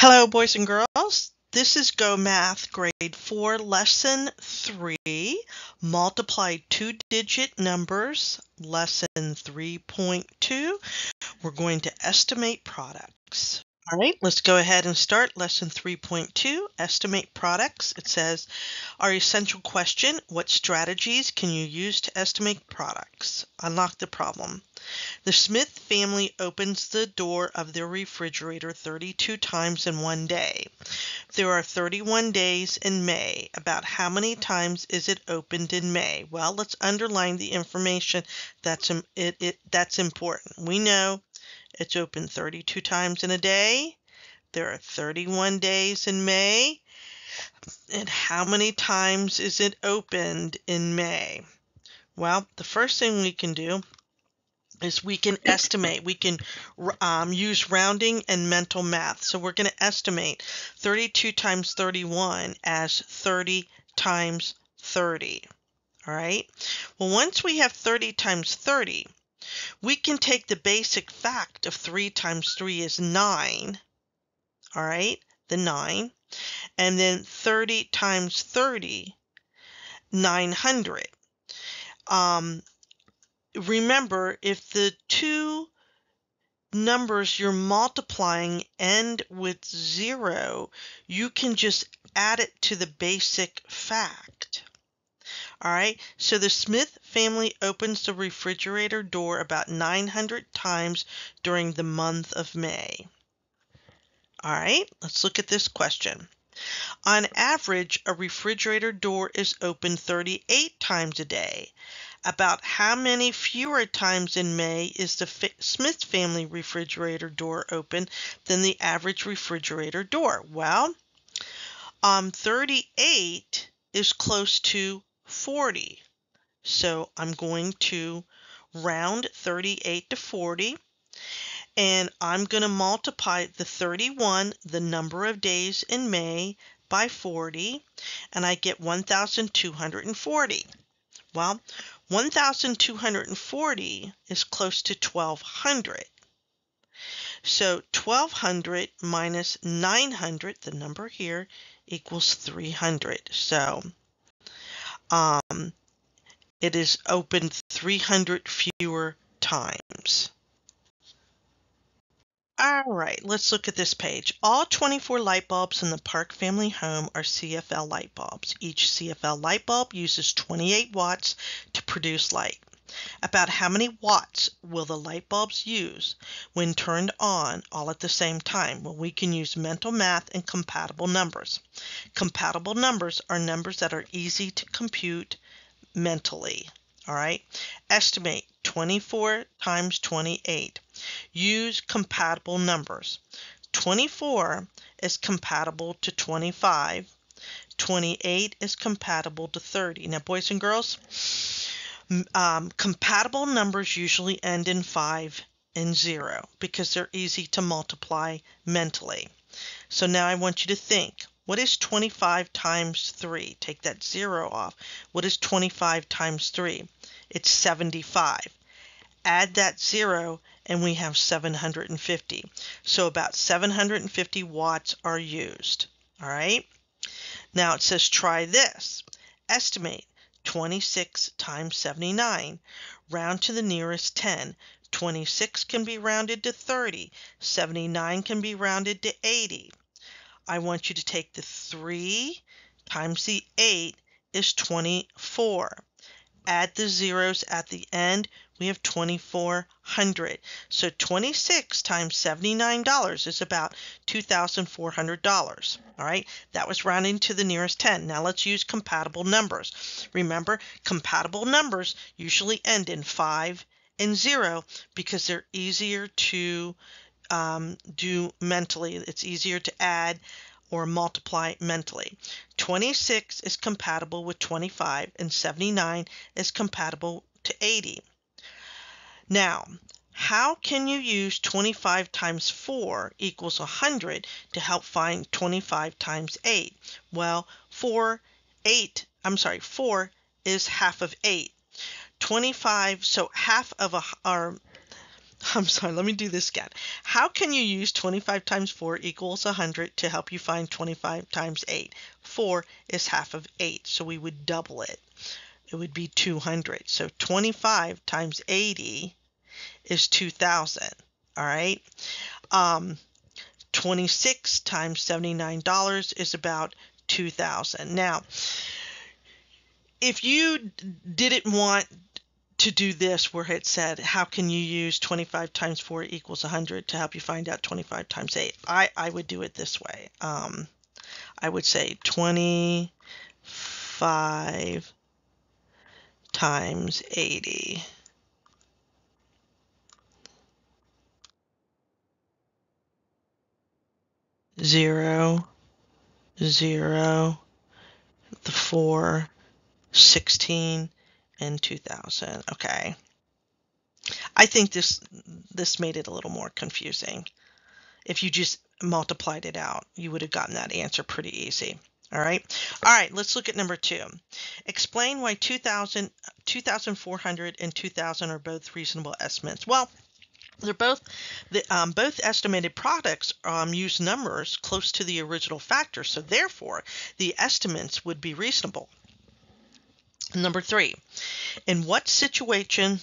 Hello, boys and girls. This is Go Math Grade 4, Lesson 3, Multiply Two-Digit Numbers, Lesson 3.2. We're going to estimate products. All right, let's go ahead and start lesson 3.2, estimate products. It says, our essential question, what strategies can you use to estimate products? Unlock the problem. The Smith family opens the door of their refrigerator 32 times in one day. There are 31 days in May. About how many times is it opened in May? Well, let's underline the information that's, it, it, that's important. We know it's open 32 times in a day. There are 31 days in May. And how many times is it opened in May? Well, the first thing we can do is we can estimate. We can um, use rounding and mental math. So we're going to estimate 32 times 31 as 30 times 30. All right. Well, once we have 30 times 30, we can take the basic fact of 3 times 3 is 9, all right, the 9, and then 30 times 30, 900. Um, remember, if the two numbers you're multiplying end with 0, you can just add it to the basic fact. All right, so the Smith family opens the refrigerator door about 900 times during the month of May. All right, let's look at this question. On average, a refrigerator door is opened 38 times a day. About how many fewer times in May is the Smith family refrigerator door open than the average refrigerator door? Well, um, 38 is close to 40. So I'm going to round 38 to 40 and I'm going to multiply the 31, the number of days in May, by 40 and I get 1,240. Well, 1,240 is close to 1,200. So 1,200 minus 900, the number here, equals 300. So um, it is opened 300 fewer times. All right, let's look at this page. All 24 light bulbs in the Park family home are CFL light bulbs. Each CFL light bulb uses 28 watts to produce light. About how many watts will the light bulbs use when turned on all at the same time? Well, we can use mental math and compatible numbers. Compatible numbers are numbers that are easy to compute mentally. All right, estimate 24 times 28. Use compatible numbers. 24 is compatible to 25. 28 is compatible to 30. Now, boys and girls, um, compatible numbers usually end in 5 and 0 because they're easy to multiply mentally. So now I want you to think what is 25 times 3? Take that 0 off. What is 25 times 3? It's 75. Add that 0 and we have 750. So about 750 watts are used. All right. Now it says try this. Estimate 26 times 79. Round to the nearest 10. 26 can be rounded to 30. 79 can be rounded to 80. I want you to take the 3 times the 8 is 24. Add the zeros at the end, we have 2400 So 26 times $79 is about $2,400. All right, that was rounding to the nearest 10. Now let's use compatible numbers. Remember, compatible numbers usually end in 5 and 0 because they're easier to um, do mentally. It's easier to add or multiply mentally. 26 is compatible with 25 and 79 is compatible to 80. Now, how can you use 25 times 4 equals 100 to help find 25 times 8? Well, 4, 8, I'm sorry, 4 is half of 8. 25, so half of a, or I'm sorry, let me do this again. How can you use 25 times 4 equals 100 to help you find 25 times 8? 4 is half of 8, so we would double it. It would be 200. So 25 times 80 is 2,000. All right. Um, 26 times $79 is about 2000 Now, if you didn't want to do this where it said, how can you use 25 times 4 equals 100 to help you find out 25 times 8? I, I would do it this way. Um, I would say 25 times 80. Zero, zero, the four, 16, and 2000. Okay. I think this this made it a little more confusing. If you just multiplied it out, you would have gotten that answer pretty easy. All right. All right, let's look at number two. Explain why 2000, 2400 and 2000 are both reasonable estimates. Well, they're both the um, both estimated products um, use numbers close to the original factor, so therefore the estimates would be reasonable. Number three, in what situation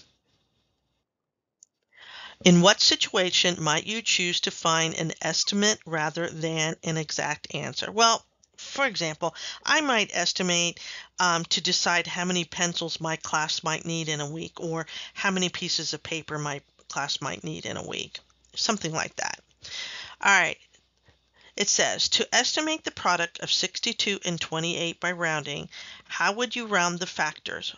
in what situation might you choose to find an estimate rather than an exact answer? Well, for example, I might estimate um, to decide how many pencils my class might need in a week or how many pieces of paper my class might need in a week, something like that. All right, it says to estimate the product of 62 and 28 by rounding, how would you round the factors?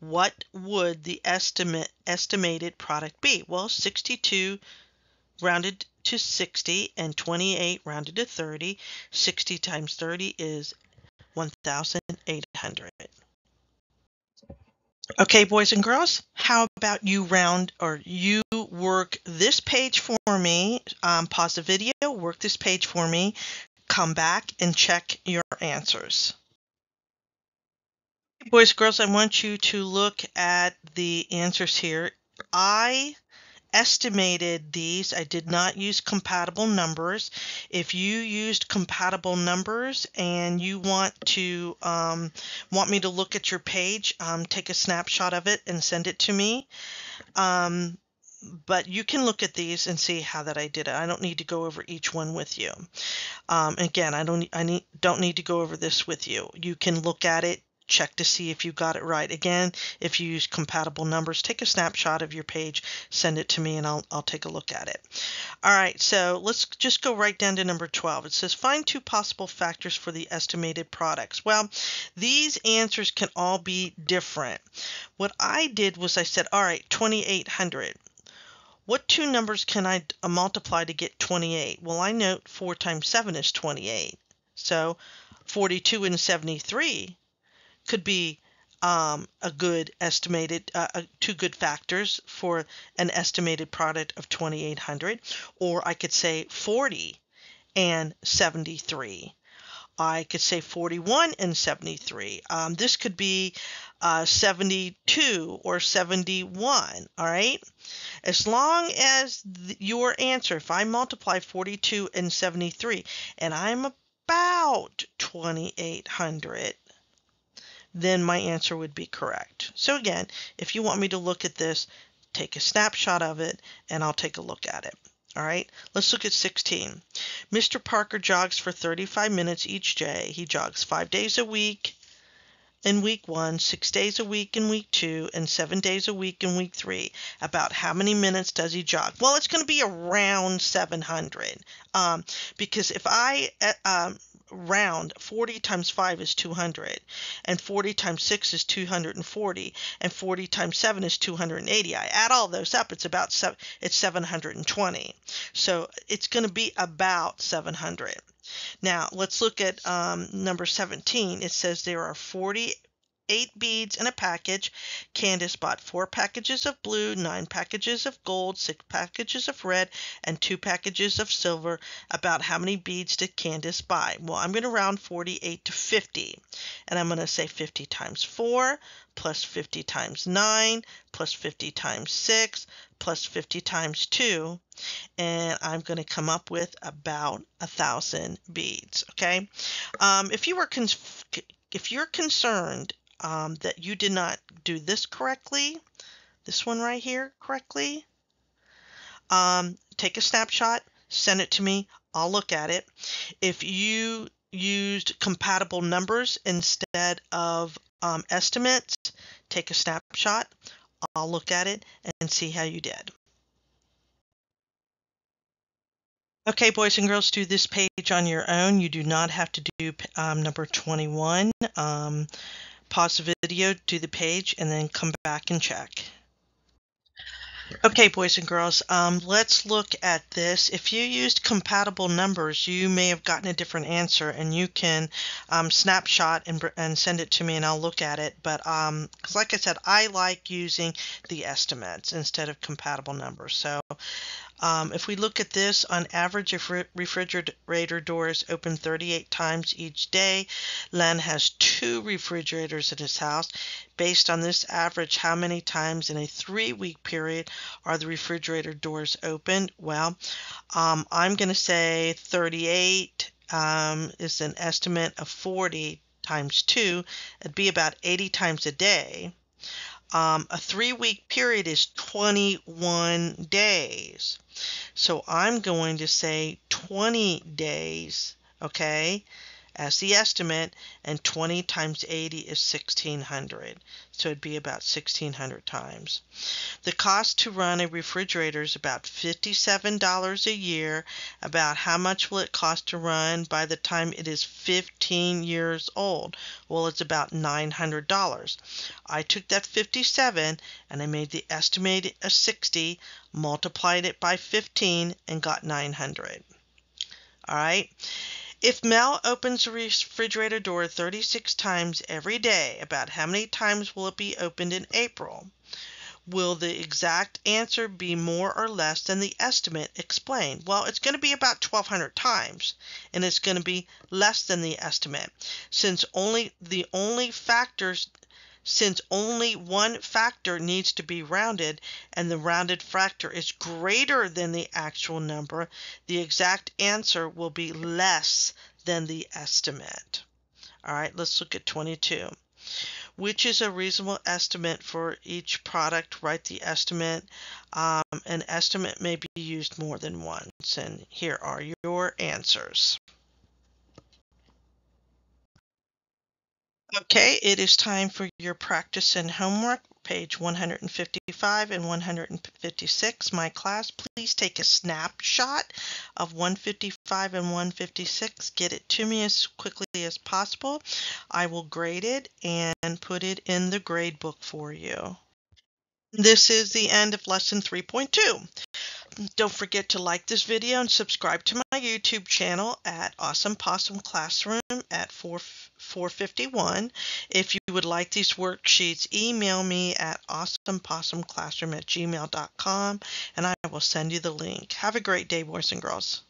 What would the estimate estimated product be? Well, 62 rounded to 60 and 28 rounded to 30. 60 times 30 is 1,800. Okay, boys and girls, how about you round or you work this page for me, um, pause the video, work this page for me, come back and check your answers. Boys, and girls, I want you to look at the answers here. I estimated these. I did not use compatible numbers. If you used compatible numbers and you want to um, want me to look at your page, um, take a snapshot of it and send it to me. Um, but you can look at these and see how that I did it. I don't need to go over each one with you. Um, again, I don't I need don't need to go over this with you. You can look at it, check to see if you got it right. Again, if you use compatible numbers, take a snapshot of your page, send it to me, and I'll, I'll take a look at it. All right, so let's just go right down to number 12. It says find two possible factors for the estimated products. Well, these answers can all be different. What I did was I said, all right, 2800. What two numbers can I uh, multiply to get 28? Well, I note 4 times 7 is 28. So 42 and 73 could be um, a good estimated, uh, uh, two good factors for an estimated product of 2800, or I could say 40 and 73. I could say 41 and 73. Um, this could be uh, 72 or 71, all right? As long as th- your answer, if I multiply 42 and 73, and I'm about 2800, then my answer would be correct. So again, if you want me to look at this, take a snapshot of it and I'll take a look at it. All right, let's look at 16. Mr. Parker jogs for 35 minutes each day. He jogs five days a week in week one, six days a week in week two, and seven days a week in week three. About how many minutes does he jog? Well, it's going to be around 700 um, because if I uh, um, round 40 times 5 is 200 and 40 times 6 is 240 and 40 times 7 is 280 i add all those up it's about seven, it's 720 so it's going to be about 700 now let's look at um, number 17 it says there are 40 eight beads in a package. Candace bought four packages of blue, nine packages of gold, six packages of red, and two packages of silver. About how many beads did Candace buy? Well, I'm going to round 48 to 50. And I'm going to say 50 times 4 plus 50 times 9 plus 50 times 6 plus 50 times 2 and I'm going to come up with about a thousand beads okay um, if you were if you're concerned um, that you did not do this correctly this one right here correctly um, take a snapshot send it to me I'll look at it if you used compatible numbers instead of um, estimates, take a snapshot. I'll look at it and see how you did. Okay, boys and girls, do this page on your own. You do not have to do um, number 21. Um, pause the video, do the page, and then come back and check. Okay, boys and girls, um, let's look at this. If you used compatible numbers, you may have gotten a different answer, and you can um, snapshot and, and send it to me, and I'll look at it. But um, like I said, I like using the estimates instead of compatible numbers. So um, if we look at this, on average, if refrigerator doors open 38 times each day, Len has two refrigerators in his house. Based on this average, how many times in a three week period are the refrigerator doors opened? Well, um, I'm going to say 38 um, is an estimate of 40 times 2. It'd be about 80 times a day. Um, a three week period is 21 days. So I'm going to say 20 days, okay? As the estimate, and 20 times 80 is 1600. So it'd be about 1600 times. The cost to run a refrigerator is about $57 a year. About how much will it cost to run by the time it is 15 years old? Well, it's about $900. I took that 57 and I made the estimate of 60, multiplied it by 15, and got 900. All right. If Mel opens the refrigerator door 36 times every day, about how many times will it be opened in April? Will the exact answer be more or less than the estimate explained? Well, it's going to be about 1200 times and it's going to be less than the estimate since only the only factors since only one factor needs to be rounded and the rounded factor is greater than the actual number, the exact answer will be less than the estimate. All right, let's look at 22. Which is a reasonable estimate for each product? Write the estimate. Um, an estimate may be used more than once, and here are your answers. Okay, it is time for your practice and homework, page 155 and 156. My class, please take a snapshot of 155 and 156. Get it to me as quickly as possible. I will grade it and put it in the grade book for you. This is the end of lesson 3.2. Don't forget to like this video and subscribe to my YouTube channel at Awesome Possum Classroom at 4, 451. If you would like these worksheets, email me at awesomepossumclassroom at gmail.com and I will send you the link. Have a great day, boys and girls.